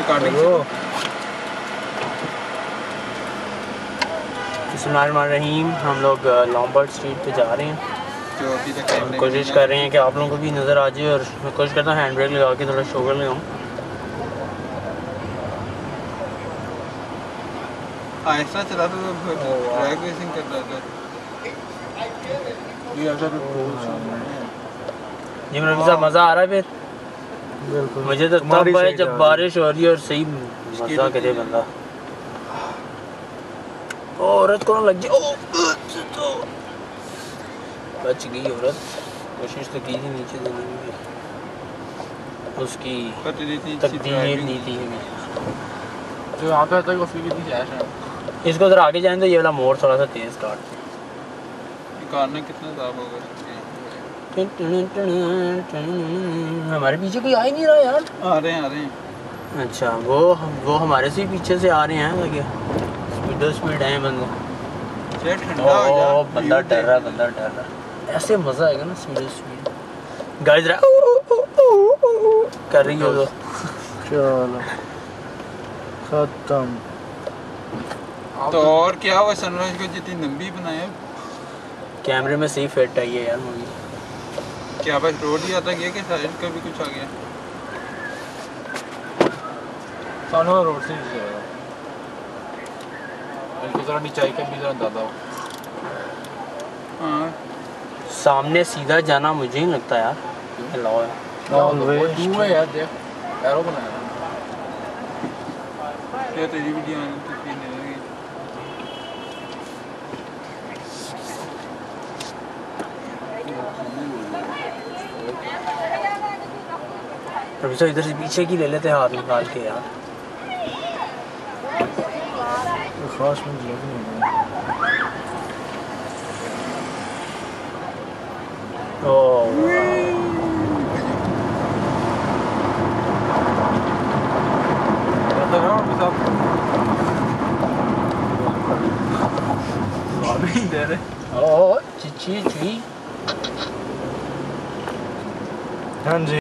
Recording रहीम हम लोग लॉम्बर्ड street पे जा रहे हैं। जो अभी तक कोशिश कर रहे हैं कि आप लोगों को भी नज़र आ जाए और मैं कोशिश करता हूँ हैंड ब्रेक लगा के थोड़ा शोगर लगाऊँ आहिस्ता चला तो ड्रैग रेसिंग कर रहा था। जी रफी साहब मज़ा आ रहा है फिर। मुझे तो तब है जब बारिश हो रही है और सही मज़ा करे बंदा। ओ, औरत को ना लग जाए ओ, तो बच गई औरत। कोशिश तो की थी नीचे देने की। उसकी तकदीर नहीं थी जो यहाँ पे आता है उसकी कितनी कैश है इसको जरा आगे जाए तो ये वाला मोड़ थोड़ा सा तेज काट कितना साफ़ होगा? हमारे पीछे कोई आ ही नहीं रहा यार। आ रहे हैं आ रहे हैं। अच्छा वो वो हमारे से पीछे से आ रहे हैं लगे। स्पीडो स्पीड है बंदे। ओ बंदा डर रहा बंदा डर रहा ऐसे मज़ा आएगा ना स्पीडो स्पीड गाइस रहा कर रही हो तो चलो। खत्म। तो और क्या हुआ सनराइज को जितनी लंबी बनाया? कैमरे में सही फिट आई है यार मूवी क्या बस रोड ही आता गया कि साइड का भी कुछ आ गया? सामने वाला रोड से नीचे जाएगा इनको जरा नीचे आई के भी जरा दादा। हाँ। सामने सीधा जाना मुझे ही लगता यार। लॉ है तू है यार देख एरो बनाया क्या तेरी वीडियो आने तो फिर नहीं लगी अभी तो इधर से पीछे की ले लेते हैं हाथ निकाल के यार खास में लग नहीं रहा ओ दादा ना अभी साहब अभी दे रहे ओ चिची ची हाँ जी